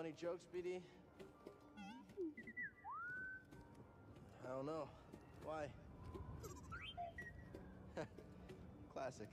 Any jokes, BD? I don't know. Why? Classic.